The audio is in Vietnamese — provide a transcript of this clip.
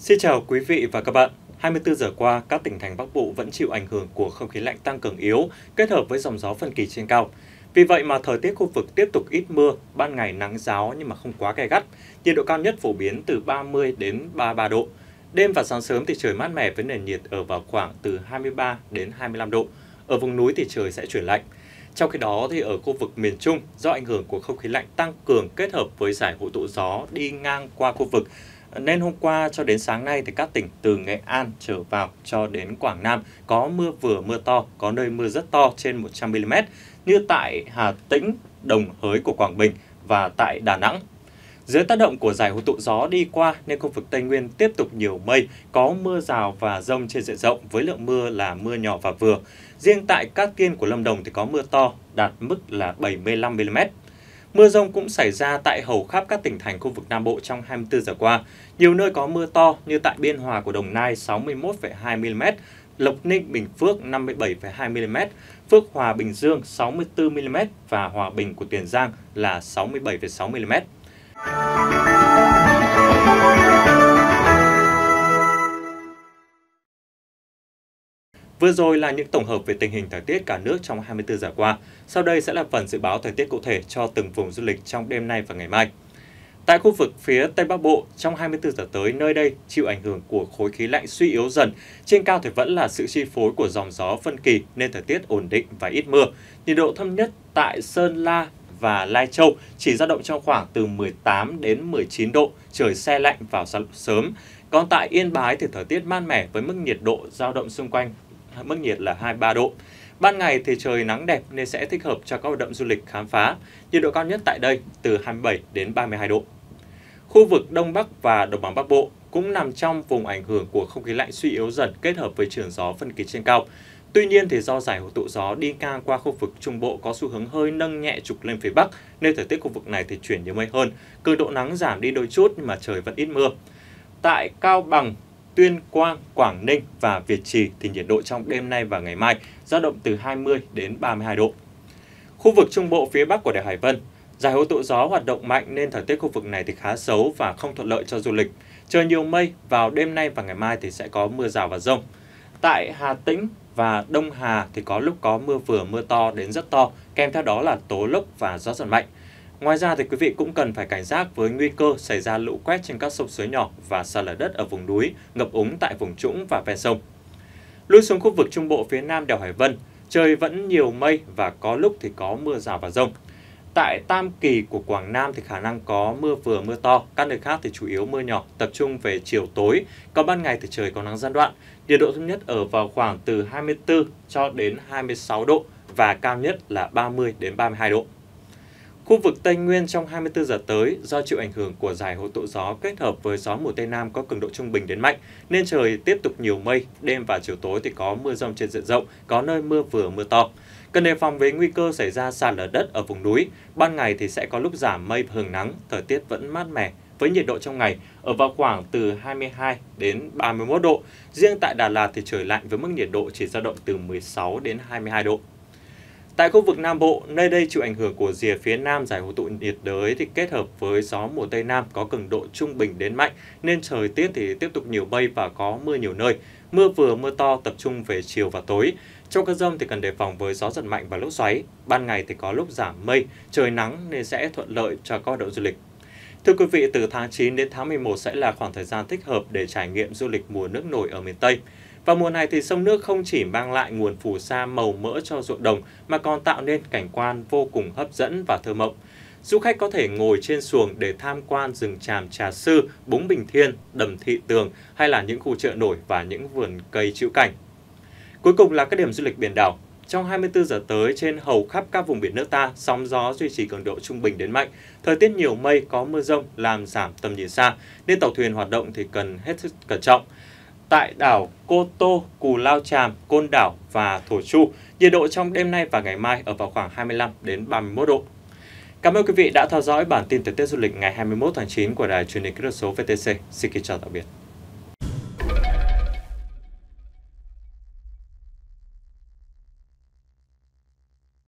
Xin chào quý vị và các bạn. 24 giờ qua, các tỉnh thành Bắc Bộ vẫn chịu ảnh hưởng của không khí lạnh tăng cường yếu kết hợp với dòng gió phân kỳ trên cao. Vì vậy mà thời tiết khu vực tiếp tục ít mưa, ban ngày nắng giáo nhưng mà không quá gay gắt. Nhiệt độ cao nhất phổ biến từ 30 đến 33 độ. Đêm và sáng sớm thì trời mát mẻ với nền nhiệt ở vào khoảng từ 23 đến 25 độ. Ở vùng núi thì trời sẽ chuyển lạnh. Trong khi đó thì ở khu vực miền Trung do ảnh hưởng của không khí lạnh tăng cường kết hợp với giải hội tụ gió đi ngang qua khu vực nên hôm qua cho đến sáng nay thì các tỉnh từ Nghệ An trở vào cho đến Quảng Nam có mưa vừa mưa to, có nơi mưa rất to trên 100 mm như tại Hà Tĩnh, Đồng Hới của Quảng Bình và tại Đà Nẵng. Dưới tác động của giải hội tụ gió đi qua nên khu vực Tây Nguyên tiếp tục nhiều mây, có mưa rào và rông trên diện rộng với lượng mưa là mưa nhỏ và vừa. Riêng tại các tiên của Lâm Đồng thì có mưa to, đạt mức là 75 mm. Mưa rông cũng xảy ra tại hầu khắp các tỉnh thành khu vực Nam Bộ trong 24 giờ qua. Nhiều nơi có mưa to như tại Biên Hòa của Đồng Nai 61,2 mm, Lộc Ninh, Bình Phước 57,2 mm, Phước Hòa, Bình Dương 64 mm và Hòa Bình của Tiền Giang là 67,6 mm. Vừa rồi là những tổng hợp về tình hình thời tiết cả nước trong 24 giờ qua. Sau đây sẽ là phần dự báo thời tiết cụ thể cho từng vùng du lịch trong đêm nay và ngày mai. Tại khu vực phía Tây Bắc Bộ, trong 24 giờ tới, nơi đây chịu ảnh hưởng của khối khí lạnh suy yếu dần. Trên cao thì vẫn là sự chi phối của dòng gió phân kỳ nên thời tiết ổn định và ít mưa. Nhiệt độ thấp nhất tại Sơn La và Lai Châu chỉ dao động trong khoảng từ 18 đến 19 độ, trời xe lạnh vào sáng sớm. Còn tại Yên Bái thì thời tiết mát mẻ với mức nhiệt độ dao động xung quanh mức nhiệt là 23 độ. Ban ngày thì trời nắng đẹp nên sẽ thích hợp cho các hoạt động du lịch khám phá. Nhiệt độ cao nhất tại đây từ 27 đến 32 độ. Khu vực Đông Bắc và Đồng bằng Bắc Bộ cũng nằm trong vùng ảnh hưởng của không khí lạnh suy yếu dần kết hợp với trường gió phân kỳ trên cao. Tuy nhiên thì do giải hội tụ gió đi ngang qua khu vực Trung Bộ có xu hướng hơi nâng nhẹ trục lên phía Bắc nên thời tiết khu vực này thì chuyển nhiều mây hơn. Cường độ nắng giảm đi đôi chút nhưng mà trời vẫn ít mưa. Tại Cao Bằng, Tuyên Quang, Quảng Ninh và Việt Trì thì nhiệt độ trong đêm nay và ngày mai dao động từ 20 đến 32 độ. Khu vực Trung Bộ phía Bắc của đèo Hải Vân, giải hội tụ gió hoạt động mạnh nên thời tiết khu vực này thì khá xấu và không thuận lợi cho du lịch. Trời nhiều mây, vào đêm nay và ngày mai thì sẽ có mưa rào và rông. Tại Hà Tĩnh và Đông Hà thì có lúc có mưa vừa mưa to đến rất to, kèm theo đó là tố lốc và gió giật mạnh. Ngoài ra thì quý vị cũng cần phải cảnh giác với nguy cơ xảy ra lũ quét trên các sông suối nhỏ và sạt lở đất ở vùng núi, ngập úng tại vùng trũng và ven sông. Lui xuống khu vực trung bộ phía nam đèo Hải Vân, trời vẫn nhiều mây và có lúc thì có mưa rào và rông. Tại Tam Kỳ của Quảng Nam thì khả năng có mưa vừa mưa to, các nơi khác thì chủ yếu mưa nhỏ, tập trung về chiều tối. Còn ban ngày thì trời có nắng gián đoạn. Nhiệt độ thấp nhất ở vào khoảng từ 24 cho đến 26 độ và cao nhất là 30 đến 32 độ. Khu vực Tây Nguyên trong 24 giờ tới do chịu ảnh hưởng của giải hội tụ gió kết hợp với gió mùa Tây Nam có cường độ trung bình đến mạnh nên trời tiếp tục nhiều mây, đêm và chiều tối thì có mưa rông trên diện rộng, có nơi mưa vừa mưa to. Cần đề phòng với nguy cơ xảy ra sạt lở đất ở vùng núi. Ban ngày thì sẽ có lúc giảm mây hưởng nắng, thời tiết vẫn mát mẻ với nhiệt độ trong ngày ở vào khoảng từ 22 đến 31 độ. Riêng tại Đà Lạt thì trời lạnh với mức nhiệt độ chỉ dao động từ 16 đến 22 độ. Tại khu vực Nam Bộ, nơi đây chịu ảnh hưởng của rìa phía Nam giải hội tụ nhiệt đới thì kết hợp với gió mùa Tây Nam có cường độ trung bình đến mạnh nên trời tiết thì tiếp tục nhiều mây và có mưa nhiều nơi. Mưa vừa mưa to tập trung về chiều và tối. Trong cơn rông thì cần đề phòng với gió giật mạnh và lốc xoáy. Ban ngày thì có lúc giảm mây, trời nắng nên sẽ thuận lợi cho các hoạt động du lịch. Thưa quý vị, từ tháng 9 đến tháng 11 sẽ là khoảng thời gian thích hợp để trải nghiệm du lịch mùa nước nổi ở miền Tây. Vào mùa này thì sông nước không chỉ mang lại nguồn phù sa màu mỡ cho ruộng đồng mà còn tạo nên cảnh quan vô cùng hấp dẫn và thơ mộng. Du khách có thể ngồi trên xuồng để tham quan rừng tràm trà sư, búng bình thiên, đầm thị tường hay là những khu chợ nổi và những vườn cây chịu cảnh. Cuối cùng là các điểm du lịch biển đảo. Trong 24 giờ tới, trên hầu khắp các vùng biển nước ta, sóng gió duy trì cường độ trung bình đến mạnh. Thời tiết nhiều mây, có mưa rông làm giảm tầm nhìn xa, nên tàu thuyền hoạt động thì cần hết sức cẩn trọng tại đảo Cô Tô, Cù Lao Chàm, Côn Đảo và Thổ Chu. Nhiệt độ trong đêm nay và ngày mai ở vào khoảng 25 đến 31 độ. Cảm ơn quý vị đã theo dõi bản tin thời tiết du lịch ngày 21 tháng 9 của đài truyền hình kỹ thuật số VTC. Xin kính chào tạm biệt.